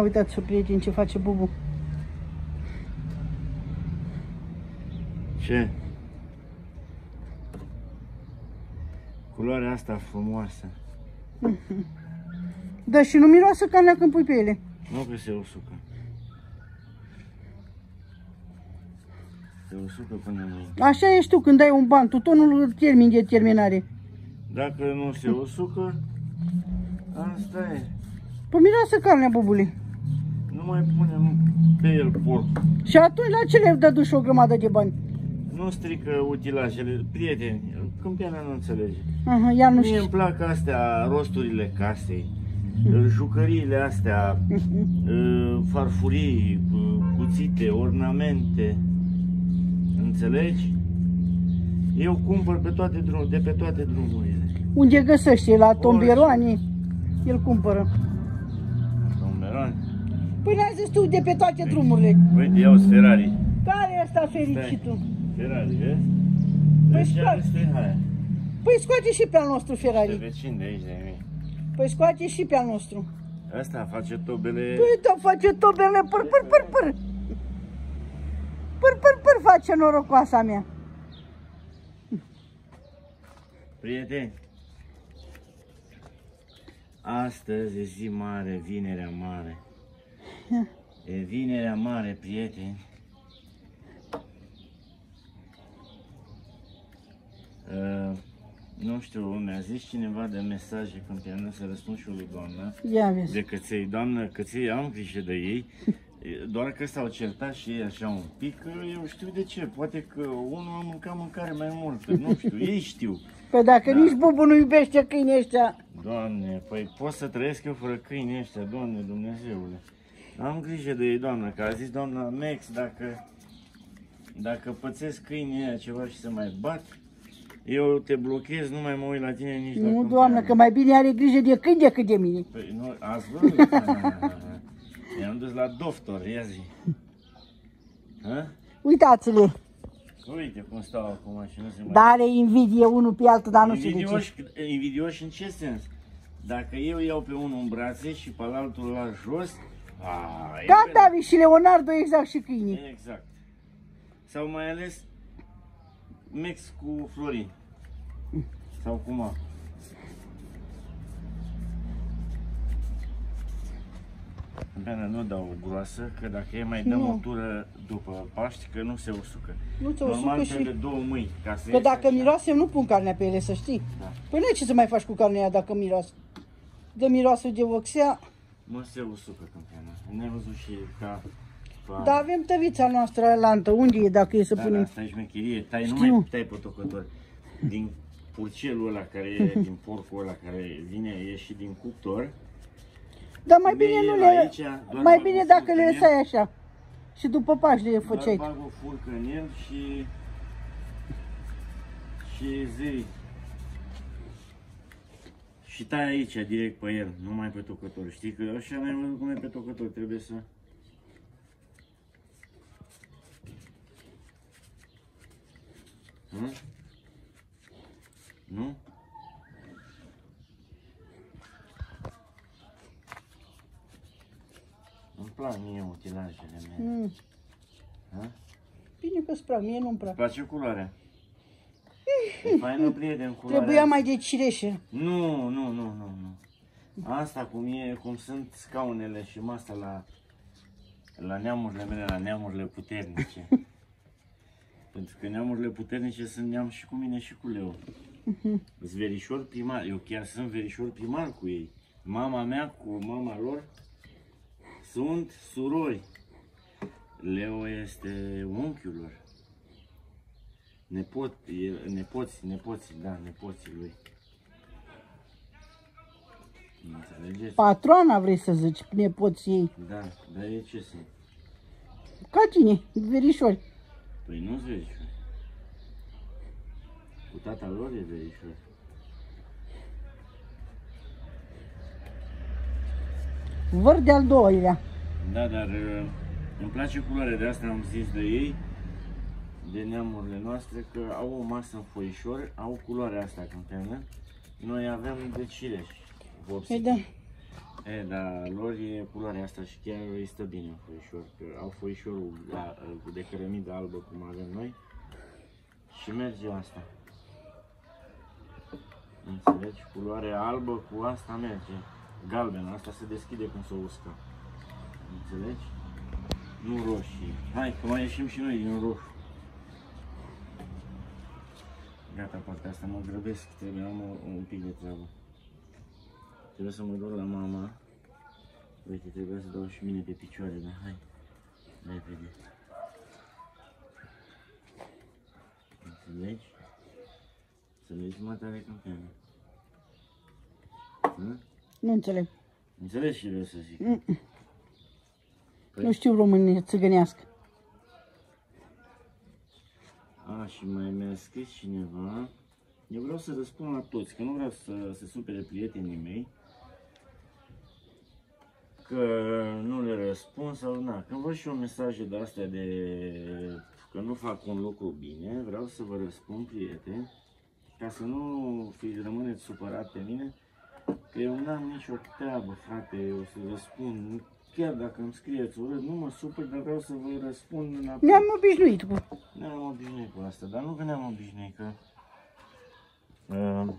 Ia uitați-o, prieteni, ce face Bubu. Ce? Culoarea asta frumoasă. Da, și nu miroase carnea când pui pe ele. Nu că se usucă. Se usucă până nu. Așa ești tu când dai un ban, tu tot nu termini de terminare. Dacă nu se usucă, asta e. Păi miroase carnea, Bubule. Nu mai punem pe el porc. Și atunci la ce le dăduși o grămadă de bani? Nu strică utilajele. Prieteni, câmpiana nu înțelege. Aha, ea nu Mie știu. îmi plac astea, rosturile casei, jucăriile astea, uh, farfurii, cu- cuțite, ornamente. Înțelegi? Eu cumpăr pe toate drum, de pe toate drumurile. Unde găsește? La tomberoane? El cumpără. Domneron. Păi n-ai zis tu de pe toate drumurile. Uite, iau Ferrari. Care e ăsta fericitul? Ferrari, vezi? Păi Deci scoate. este, hai, Păi scoate și pe al nostru de Ferrari. vecin de aici de mine. Păi scoate și pe al nostru. Asta face tobele... Păi da, face tobele păr, păr, păr, păr. Păr, păr, păr face norocoasa mea. Prieteni, astăzi e zi mare, vinerea mare. E vinerea mare, prieteni. Uh, nu știu, mi-a zis cineva de mesaje când piană să răspund și eu lui doamna. Ia vezi. De căței, doamnă, căței am grijă de ei, doar că s-au certat și ei așa un pic, eu știu de ce, poate că unul a mâncat mâncare mai multă, nu știu, ei știu. Păi dacă nici Bubu nu iubește câinii ăștia, Doamne, păi pot să trăiesc eu fără câini ăștia, Doamne Dumnezeule. Am grijă de ei, doamnă, că a zis doamna Mex, dacă, dacă pățesc câinii ăia ceva și să mai bat, eu te blochez, nu mai mă uit la tine nici dacă nu, îmi doamnă, pare că mai bine are grijă de câini decât de mine. Păi nu, ați văzut? I-am dus la doctor, ia zi. Ha? Uitați-le, Uite cum stau acum și nu se mai... dar are invidie unul pe altul, dar nu știu de ce. Invidioși, invidioși în ce sens? Dacă eu iau pe unul în brațe și pe altul la jos, a, e Ca bine. David și Leonardo, exact și câinii. Exact. Sau mai ales mix cu Florin. Sau cum a. Bine, nu dau groasă, că dacă e mai dăm Nu. o tură după Paști, că nu se usucă. Nu se Normal usucă și... trebuie două mâini ca să Că iese dacă așa. miroase, nu pun carnea pe ele, să știi. Da. Păi nu ce să mai faci cu carnea aia dacă miroase. De miroase de oxea, Nu se usucă câmpiana. Ne-ai văzut și ca... ca... dar avem tăvița noastră lantă. Unde e dacă e să Da, punem? da, asta e șmecherie. Tai, nu Știu. mai tai potocători. Din purcelul ăla care e, din porcul ăla care vine, e și din cuptor. Dar mai le bine iei nu la le... aici, doar mai bag bine o dacă furcă le în el. lăsai așa. Și după pași le Doar făceai. bag o furcă în el și... Și zi. Și tai aici, direct pe el, nu mai pe tocător. Știi că așa mai văzut cum e pe tocător, trebuie să... Nu? Nu? Îmi plac mie utilajele mele. Mm. Ha? Bine că-ți plac, mie nu-mi plac. Îți place culoarea? E faină, prieten, culoarea. Trebuia mai de cireșe. Nu, nu, nu, nu, nu. Asta cum e, cum sunt scaunele și masa la, la neamurile mele, la neamurile puternice. Pentru că neamurile puternice sunt neam și cu mine și cu Leo. Sunt verișor primar, eu chiar sunt verișor primar cu ei. Mama mea cu mama lor sunt surori. Leo este unchiul lor. Nepot, e, nepoți, nepoții, da, nepoții lui. Înțelegeți? Patroana vrei să zici, nepoții ei. Da, dar e ce sunt? Ca tine, verișori. Păi nu-ți verișori. Cu tata lor e verișor. Văr de-al doilea. Da, dar uh, îmi place culoarea de asta, am zis de ei, de neamurile noastre, că au o masă în foișor, au culoarea asta câmpeană. Noi avem de cireș. Păi vopsită. da. E, dar lor e culoarea asta și chiar îi stă bine în foișor. Că au foișorul la, de cărămidă albă cum avem noi și merge asta. Înțelegi? Culoarea albă cu asta merge. Galbenă, asta se deschide cum se uscă. Înțelegi? Nu roșii. Hai, că mai ieșim și noi din roșu. Gata, partea asta mă grăbesc, trebuie, am un, un pic de treabă. Trebuie să mă duc la mama. Uite, trebuie să dau și mine pe picioare, dar hai. Repede. Înțelegi? Înțelegi mă tare câmpeană? Nu înțeleg. Înțelegi ce vreau să zic? Mm. Păi? Nu știu românie țigănească. A, și mai mi-a scris cineva. Eu vreau să răspund la toți, că nu vreau să se supere prietenii mei. Că nu le răspund sau na. Când văd și eu mesaje de astea de că nu fac un lucru bine, vreau să vă răspund, prieteni, ca să nu fi, rămâneți supărat pe mine, că eu n-am nicio treabă, frate, eu să răspund. Chiar dacă îmi scrieți urât, nu mă supăr, dar vreau să vă răspund înapoi. Ne-am obișnuit cu. Ne-am obișnuit cu asta, dar nu că ne-am obișnuit, că... Uh,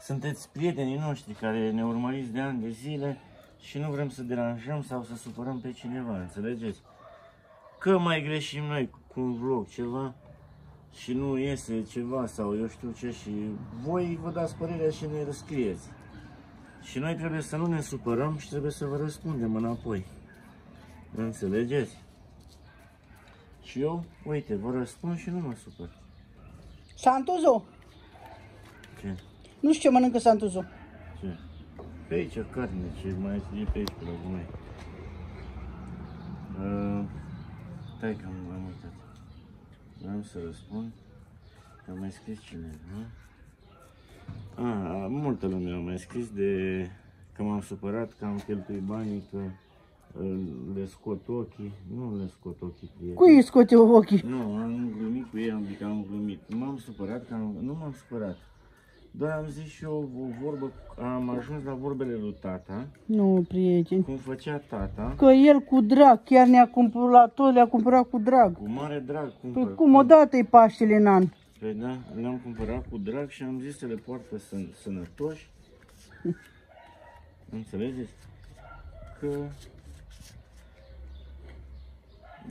sunteți prietenii noștri care ne urmăriți de ani de zile și nu vrem să deranjăm sau să supărăm pe cineva, înțelegeți? Că mai greșim noi cu un vlog ceva și nu iese ceva sau eu știu ce și voi vă dați părerea și ne răscrieți. Și noi trebuie să nu ne supărăm și trebuie să vă răspundem înapoi. Înțelegeți? Și eu, uite, vă răspund și nu mă supăr. Santuzo. Ce? Nu știu ce mănâncă Santuzo. Ce? Pe aici carne, ce mai e pe aici pe la noi. Uh, stai că am, am uitat. Vreau să răspund. Că am mai scris cineva. A, multă lume a mai scris de că m-am supărat, că am cheltuit banii, că uh, le scot ochii. Nu le scot ochii, prieteni. Cui îi scoate ochii? Nu, am glumit cu ei, am zis că am glumit. M-am supărat, că am, nu m-am supărat. Doar am zis și eu o vorbă, am ajuns la vorbele lui tata, Nu, prieteni. cum făcea tata, Că el cu drag, chiar ne-a cumpărat, tot le-a cumpărat cu drag. cu mare drag cumpăr. Păi cum odată e Paștele în an. Păi da, le-am cumpărat cu drag și am zis să le poartă să, sănătoși. Înțelegeți? Că...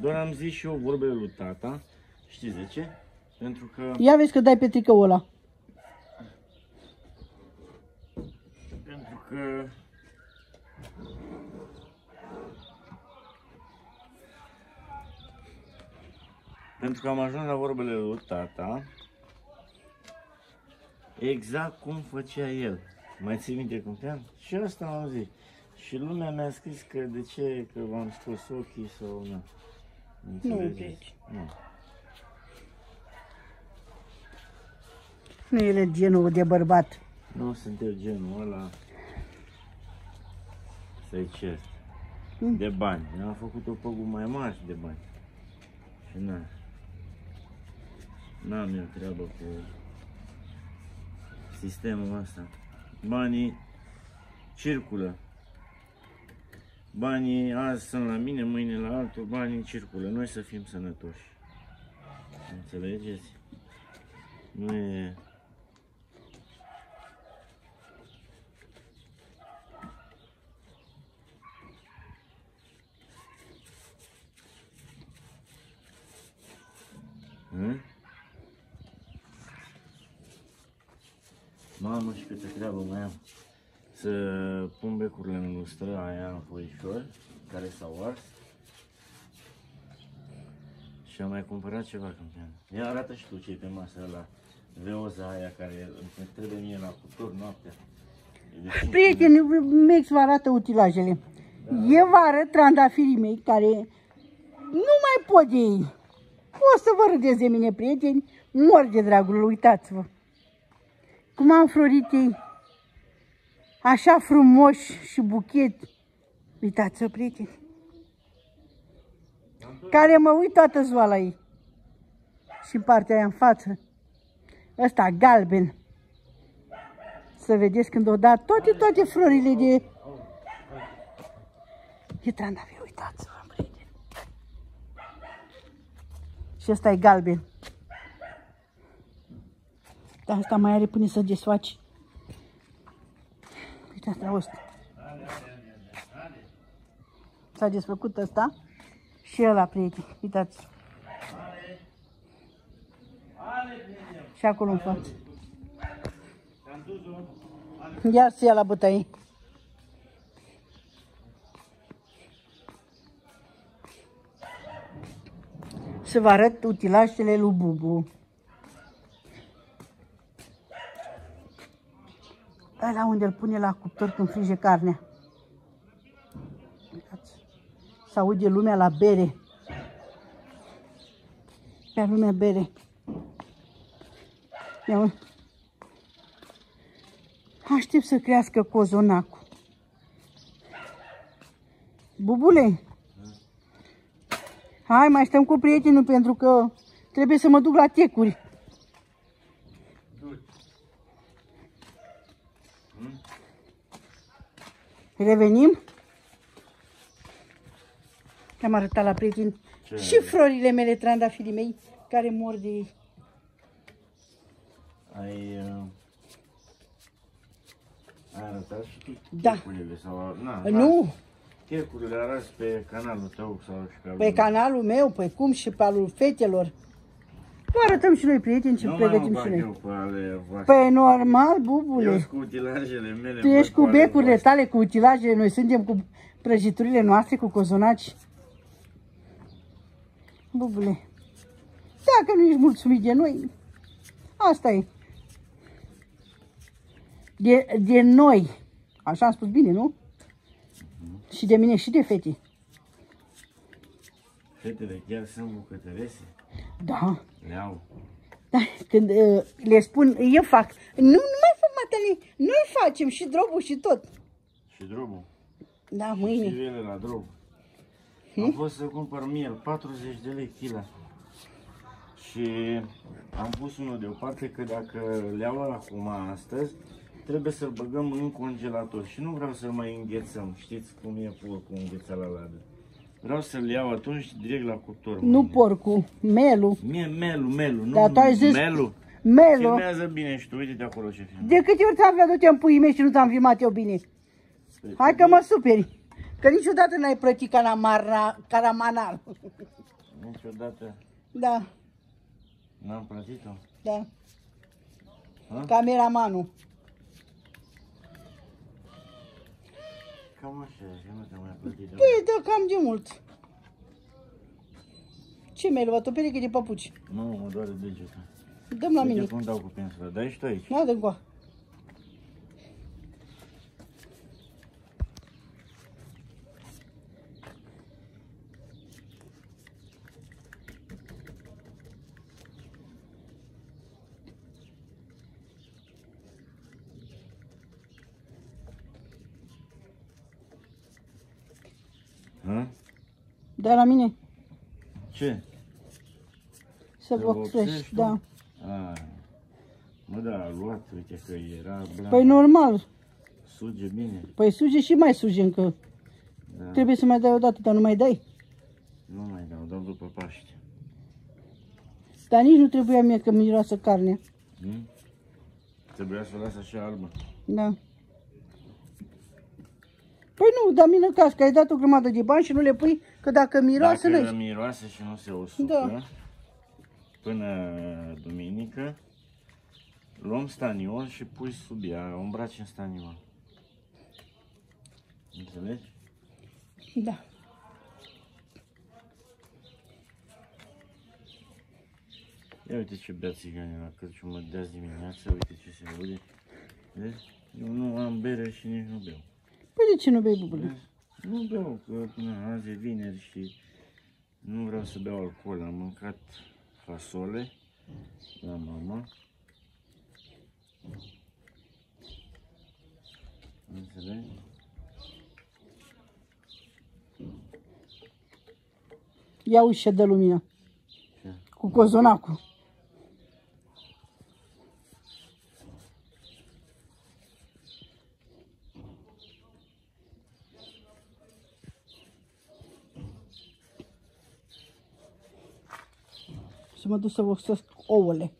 Doar am zis și eu vorbele lui tata. Știți de ce? Pentru că... Ia vezi că dai pe tricăul ăla. Pentru că... Pentru că am ajuns la vorbele lui tata, exact cum făcea el. Mai ții minte cum te Și asta am zis. Și lumea mi-a scris că de ce, că v-am scos ochii sau nu. Înțelegeți? deci. Nu. Nu e genul de bărbat. Nu sunt eu genul ăla să-i cer Mm. de bani. Eu am făcut o păgul mai mare de bani. Și na. N-am eu treabă cu sistemul ăsta. Banii circulă. Banii azi sunt la mine, mâine la altul, banii circulă. Noi să fim sănătoși. Înțelegeți? Nu e... Hmm? Mamă, și câte treabă mai am. Să pun becurile în lustră aia în foișor, care s-au ars. Și am mai cumpărat ceva câmpian. Ia arată și tu ce pe masă la veoza aia care îmi trebuie mie la cuptor noaptea. E de cinci Prieteni, Mex vă arată utilajele. Eu vă arăt trandafirii mei care nu mai pot de ei. O să vă râdeți de mine, prieteni, mor de dragul, uitați-vă. Cum am florit ei. Așa frumoși și buchet. Uitați-vă, prieteni. Care mă uit toată ziua la ei. Și în partea aia în față. Ăsta galben. Să vedeți când o dat toate, toate florile de... E trandafir, uitați-vă, prieteni. Și ăsta e galben. Dar asta mai are până să desfaci. Uitați la ăsta. S-a desfăcut ăsta și ăla, prieteni. Uitați. Și acolo în față. Iar să ia la bătăie. Să vă arăt utilajele lui Bubu. Ăla unde îl pune la cuptor când frige carnea. Uitați. Să aude lumea la bere. Pe lumea bere. Ia uite. Aștept să crească cozonacul. Bubule, hai mai stăm cu prietenul pentru că trebuie să mă duc la tecuri. Revenim. Am arătat la prieteni Ce și florile mele, trandafirii mei, care mor de ei. Ai, uh, ai arătat și tu Da. checurile sau... Na, Nu, Checurile arăți pe canalul tău sau și pe al pe lui. canalul meu, pe cum și pe alul fetelor. Vă arătăm și noi, prieteni, și Nu pregătim mă și bag noi. eu pe ale voastre. Păi normal, Eu bubule. sunt cu utilajele mele. Tu voi ești cu ale becurile voastre. tale, cu utilajele, noi suntem cu prăjiturile noastre, cu cozonaci. Bubule, dacă nu ești mulțumit de noi, asta e. De, de noi, așa am spus bine, nu? Și de mine și de fete. Fetele chiar sunt bucătărese? Da. Le au. Da, când uh, le spun, eu fac. Nu, nu mai fac matele, noi facem și drobul și tot. Și drobul. Da, Și mâine. ele la drob. Am fost să cumpăr miel, 40 de lei kila. Și am pus unul deoparte că dacă le iau acum astăzi, trebuie să-l băgăm în congelator și nu vreau să-l mai înghețăm. Știți cum e porcul înghețat la ladă. Vreau să-l iau atunci direct la cuptor. Nu mâine. porcul, melul. Mie melu, melu, nu Dar tu ai zis- melu. Melo. Filmează bine și tu, uite de acolo ce filmează. De câte ori ți-am văzut eu în puii mei și nu ți-am filmat eu bine? Hai că mă superi. Că niciodată n-ai plătit caramarna, caramanal. Niciodată Da, n-am plătit-o. da. Ha? Cameramanul. Cam așa, că nu te mai plătit. de Păi, da, cam de mult. Ce mi-ai luat? O pereche de papuci. Nu, mă doare degetul. Dăm la Uite mine. cum dau cu pensula. Dai și tu aici. Nu dă încoa. Ha? Da la mine. Ce? Să Să vă vopsești fresh, tu? da. A, mă, da, a luat, uite că era blanc. Păi normal. Suge bine. Păi suge și mai suge încă. Da. Trebuie să mai dai o dată, dar nu mai dai. Nu mai dau, dau după Paște. Dar nici nu trebuia mie că miroasă carne. Hmm? Trebuia să o las așa albă. Da. Păi nu, dar mine caz, că ai dat o grămadă de bani și nu le pui, că dacă miroase, Dacă nu miroase și nu se usucă, Da. până duminică, luăm staniol și pui sub ea, o îmbraci în staniol. Înțelegi? Da. Ia uite ce bea țiganii la Crăciun, mă dea dimineața, uite ce se aude. Vezi? Eu nu am bere și nici nu beau. Păi de ce nu bei bubuleț? Vezi? Nu beau, că până azi e vineri și nu vreau să beau alcool. Am mâncat fasole la mama. Înțelegi? Ia uși de lumină. Ce? Cu cozonacul. Să mă duc să vopsesc ouăle.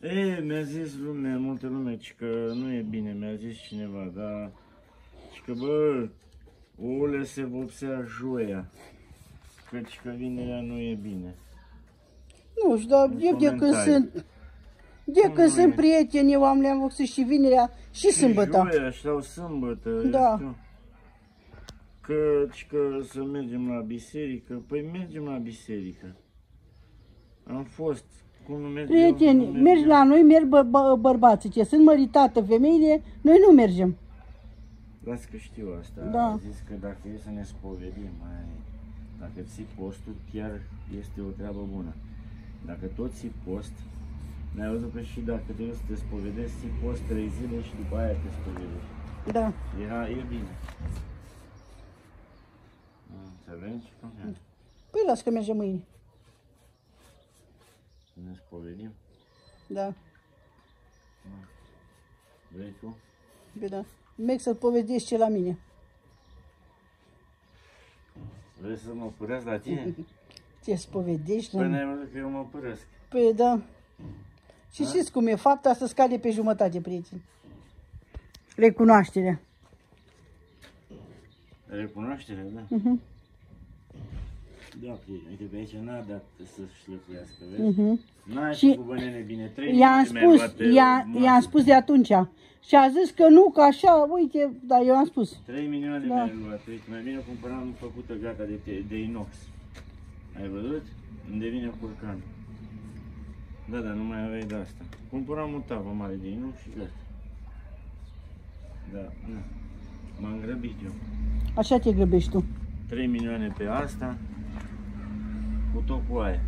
E, mi-a zis lume, multă lume, ci că nu e bine, mi-a zis cineva, dar... Și că, bă, ouăle se vopsea joia. Căci că vinerea nu e bine. Nu știu, dar eu de când comentarii. sunt... De când nu sunt e. prieteni, eu am le-am vopsit și vinerea și sâmbătă. Joia sau sâmbătă, eu Da. știu. Că, și că să mergem la biserică, păi mergem la biserică. Am fost, cum nu mergem? Prieteni, nu mergi mergem. la noi, merg bă, bă, bărbații. Ce sunt măritată femeile, noi nu mergem. Las că știu asta. Da. A zis că dacă e să ne spovedim, mai, dacă ții postul, chiar este o treabă bună. Dacă tot ții post, ne-ai văzut că și dacă trebuie să te spovedești, ții post 3 zile și după aia te spovedești. Da. Era, e bine. Înțelegi? Cum Păi las că mergem mâine. Să ne spovedim? Da. Vrei tu? Bine. Merg să-ți povestești ce la mine. Vrei să mă părăsc la tine? Ce spovedești la Păi mine? n-ai văzut că eu mă părăsc. Păi da. Și știți cum e, fapta să scade pe jumătate, prieteni. Recunoașterea. Recunoaștere, da? Mhm. Da, prietene, uite pe aici n-a dat să șlefuiască, vezi? Mhm. N-ai Și făcut bănene bine, trei I-am minute mi-ai spus, luat pe i-a, masă. i-am spus de atunci. Și a zis că nu, că așa, uite, dar eu am spus. 3 milioane Da. mi-ai luat, uite, mai bine cumpăram făcută gata de, te- de inox. Ai văzut? Îmi devine curcan. Da, dar nu mai aveai de asta. Cumpăram o tavă mare de inox și gata. Da, nu. M-am grăbit eu. Așa te grăbești tu. 3 milioane pe asta, cu tot cu aia.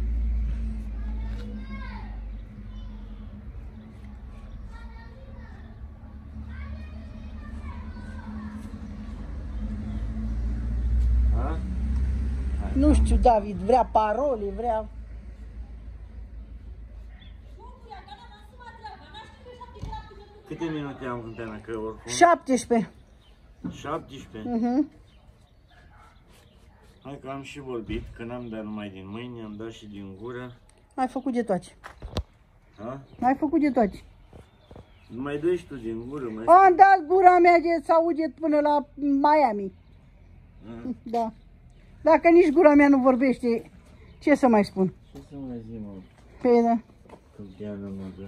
Ha? Hai. Nu știu, David, vrea parole, vrea... Câte minute am Câmpeana? Că oricum... 17. 17. Mhm. Hai că am și vorbit, că n-am dat numai din mâini, am dat și din gură. Ai făcut de toate. Ha? Ai făcut de toate. Nu mai dai și tu din gură, mai Am dat gura mea de să aude până la Miami. Ha? Da. Dacă nici gura mea nu vorbește, ce să mai spun? Ce să mai zi, mă? Păi da. Câmpiană, mă, că...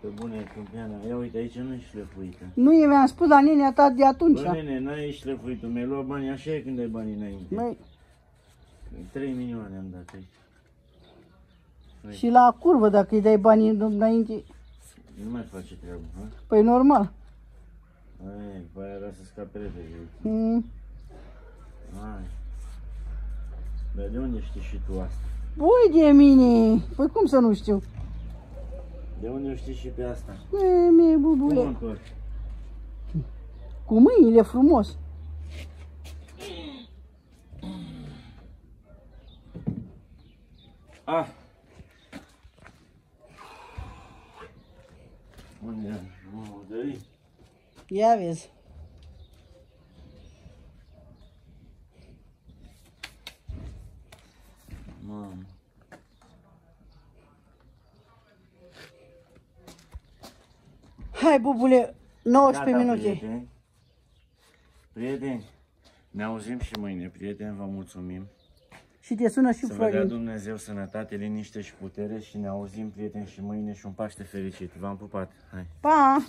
Pe bune, câmpiana. Ia uite, aici nu e șlefuită. Nu i mi-am spus la nenea ta de atunci. Bă, nene, n-ai șlefuit-o, mi-ai luat banii, așa e când ai banii înainte. Măi, 3 milioane am dat aici. Păi, și la curvă, dacă îi dai banii înainte, nu mai face treabă, ha? păi normal. Ai, pe aia era să scape repede. Mm. Ai. Dar de unde știi și tu asta? Ui de mine! Păi cum să nu știu? De unde o știi și pe asta? E, mie, Cum o bubule. întorci? Cu mâinile frumos. Ah! Oh, de aici. Ia vezi. Mamă. Hai, bubule, 19 Gata, minute. Prieteni. prieteni, ne auzim și mâine, prieteni, vă mulțumim. Și te sună și Să vă dea Florin. Dumnezeu sănătate, liniște și putere și ne auzim, prieteni, și mâine și un Paște fericit. V-am pupat. Hai! Pa!